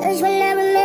I can still feel